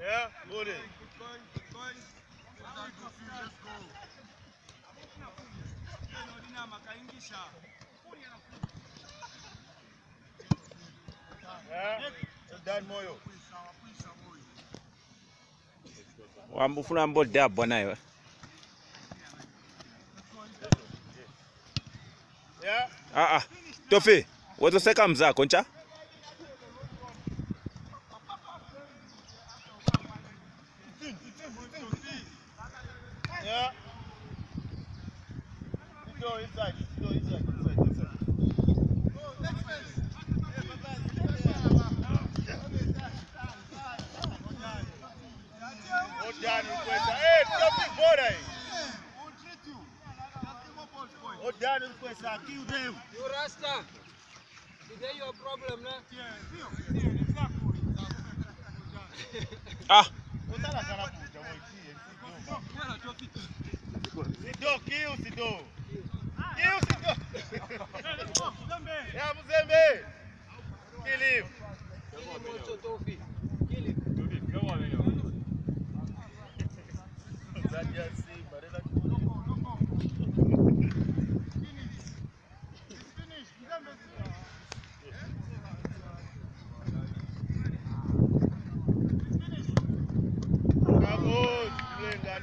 Yeah, load it. wambufuna mbodabwa nayo Yeah. aa tofi wozoseka mzako ncha Yeah. Go inside. Go inside. Inside. Inside. Hold down request. Hey, Topic O Daniel foi essa kill them. O Rasta. Today your problem, né? Yeah, yeah, ah. Botar na cara pro João aqui. Cara, João aqui. Sidô, kill Sidô. Sidô. É Muzembe. Kill him. Kill him. Kill him. Kill him.